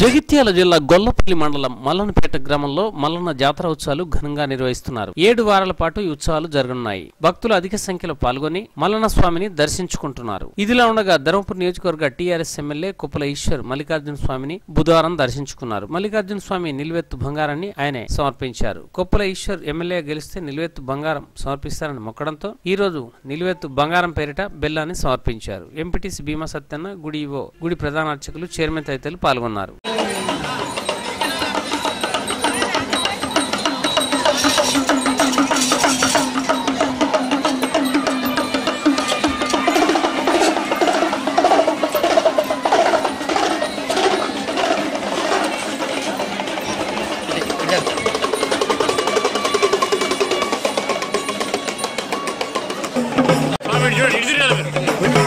జగిత్యాల జిల్లా గొల్లపల్లి మండలం మల్లనపేట గ్రామంలో మల్లన్న జాతర ఉత్సవాలు ఘనంగా నిర్వహిస్తున్నారు. ఏడు వారాల పాటు ఈ ఉత్సవాలు జరగనున్నాయి. భక్తులు అధిక సంఖ్యలో పాల్గొని మల్లన్న స్వామిని దర్శించుకుంటున్నారు. ఇదిలా ఉండగా ధర్మపురి నియోజకవర్గ టీఆర్ఎస్ ఎమ్మెల్యే కుప్పల ఈశ్వర్ మల్లికార్జున స్వామిని బుధవారం దర్శించుకున్నారు. మల్లికార్జున స్వామి నిలువెత్తు బంగారాన్ని ఆయనే సమర్పించారు. కుప్పల ఈశ్వర్ ఎమ్మెల్యే గెలిస్తే నిలువెత్తు బంగారం సమర్పిస్తారని మొక్కడంతో ఈ రోజు నిలువెత్తు బంగారం పేరిట బెల్లాన్ని సమర్పించారు. ఎంపీటీసీ భీమా సత్యన్న గుడి గుడి ప్రధాన అర్చకులు చైర్మన్ తదితరులు పాల్గొన్నారు. ಹಿಡಿದಿರಿ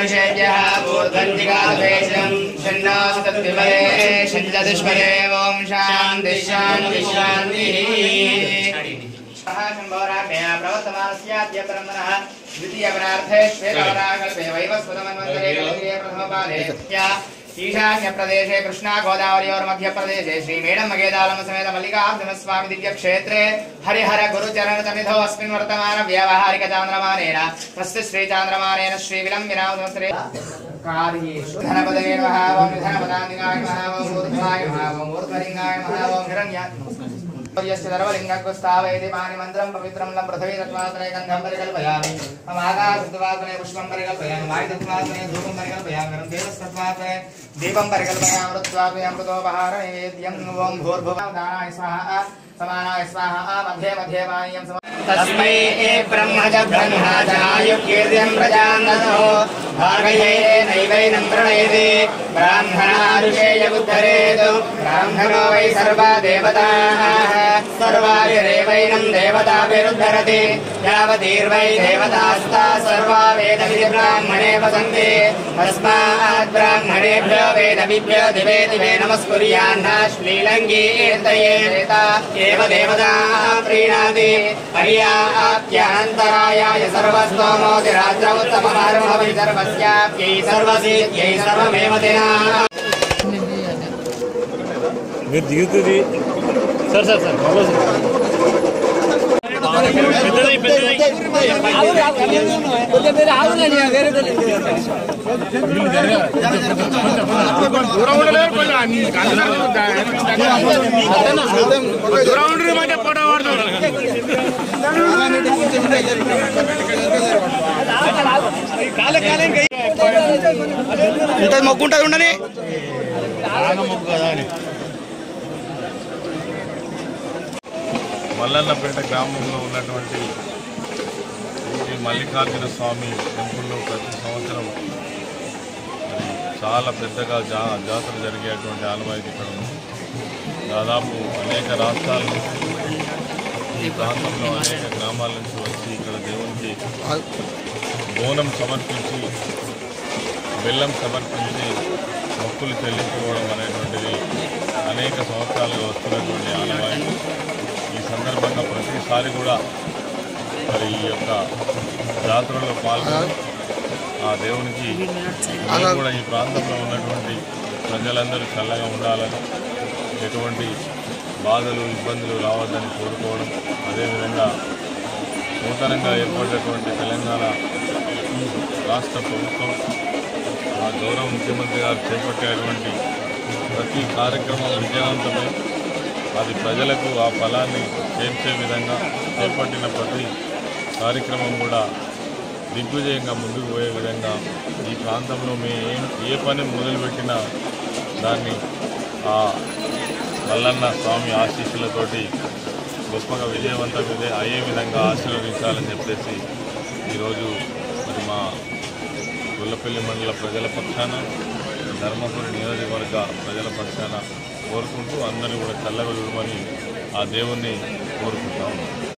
स्वस्तिर्मानुषेभ्यः ऊर्ध्वञ्जिगादपेशम् षण्णास्तद्विपदे षण्डदुष्पदे ॐ शान्ति शान्ति शान्तिः शम्भोराभ्यः प्रवर्तमानस्याद्य परमनः द्वितीयपरार्थे श्वेतवराकल्पे वैवस्वतमन्वन्तरे कौन्तेय प्रथमपादे ईशान्यप्रदेशे कृष्णा गोदावर्योर् मध्यप्रदेशे श्रीमेडं मगेदालम समेत मल्लिकार्जुन स्वामी दिव्य क्षेत्रे हरिहर गुरुचरण तनिधो अस्मिन् वर्तमान व्यावहारिक चान्द्रमानेन तस्य श्री चान्द्रमानेन श्री विलम्बिनाम संवत्सरे कार्येषु धनपदवे नमः ओं धनपदान्तिकाय नमः ओं ऊर्ध्वाय नमः ओं ऊर्ध्वलिङ्गाय नमः ओं हिरण्य यस्य सर्वलिङ्गस्तावयति पाणिमन्त्रं पवित्रं लं पृथ्वी तत्त्वात्मने गन्धं परिकल्पयामि मम आकाशतत्त्वात्मने पुष्पं परिकल्पयामि वायुतत्त्वात्मने धूपं परिकल्पयामि गरं देवस्तत्त्वात्मने दीपं परिकल्पयामि अमृतत्वात्मने अमृतोपहारनैवेद्यं ॐ भूर्भुवः दानाय स्वाहा समानाय स्वाहा मध्ये मध्ये पानीयं सम तस्मै ब्रह्मज ब्रह्मचायुकीर्यं प्रजानतो भागये नैवैनं प्रणयति ब्राह्मणारुषेय उद्धरेत् ब्राह्मणो वै सर्वा देवताः सर्वाभिरेवैनं देवताभिरुद्धरति यावतीर्वै देवतास्ता सर्वा वेदविधि ब्राह्मणे वसन्ति तस्मात् ब्राह्मणेभ्यो वेदविभ्यो दिवे दिवे नमस्कुर्यान्ना श्लीलङ्गीर्तये एव देवता प्रीणाति पर्याप्यान्तरायाय सर्वस्तोमोतिरात्रमुत्तमहारमभि सर्वस्याप्यै सर्वसिद्ध्यै सर्वमेव दिना మీరు దిగుతుంది సార్ సార్ సార్ మళ్ళీ సార్ ఉంటుంది మొక్కుంటుంది ఉండని మల్లన్నపేట గ్రామంలో ఉన్నటువంటి శ్రీ మల్లికార్జున స్వామి టెంపుల్లో ప్రతి సంవత్సరం చాలా పెద్దగా జా జాతర జరిగేటువంటి ఆనవాయితీ ఇక్కడ ఉంది. దాదాపు అనేక రాష్ట్రాల నుంచి ఈ ప్రాంతంలో అనేక గ్రామాల నుంచి వచ్చి ఇక్కడ దేవునికి బోనం సమర్పించి బెల్లం సమర్పించి మొక్కులు చెల్లించుకోవడం అనేటువంటిది అనేక సంవత్సరాలుగా వస్తున్నటువంటి ఆనవాయితీ ఈ సందర్భంగా ప్రతిసారి కూడా మరి ఈ యొక్క జాతరలో పాల్గొని ఆ దేవునికి కూడా ఈ ప్రాంతంలో ఉన్నటువంటి ప్రజలందరూ చల్లగా ఉండాలని ఎటువంటి బాధలు ఇబ్బందులు రావద్దని కోరుకోవడం అదేవిధంగా నూతనంగా ఏర్పడినటువంటి తెలంగాణ రాష్ట్ర ప్రభుత్వం గౌరవ ముఖ్యమంత్రి గారు చేపట్టేటువంటి ప్రతి కార్యక్రమం విజయవంతమై అది ప్రజలకు ఆ ఫలాన్ని చేర్చే విధంగా చేపట్టిన ప్రతి కార్యక్రమం కూడా దిగ్విజయంగా ముందుకు పోయే విధంగా ఈ ప్రాంతంలో మేము ఏం ఏ పని మొదలుపెట్టినా దాన్ని ఆ మల్లన్న స్వామి ఆశీస్సులతోటి గొప్పగా విజయవంతం అయ్యే విధంగా ఆశీర్వదించాలని చెప్పేసి ఈరోజు మరి మా గొల్లపల్లి మండల ప్రజల పక్షాన ధర్మపురి నియోజకవర్గ ప్రజల పక్షాన కోరుకుంటూ అందరినీ కూడా చల్లగా చూడమని ఆ దేవుణ్ణి కోరుకుంటా